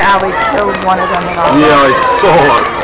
Callie killed one of them and all Yeah, I saw it.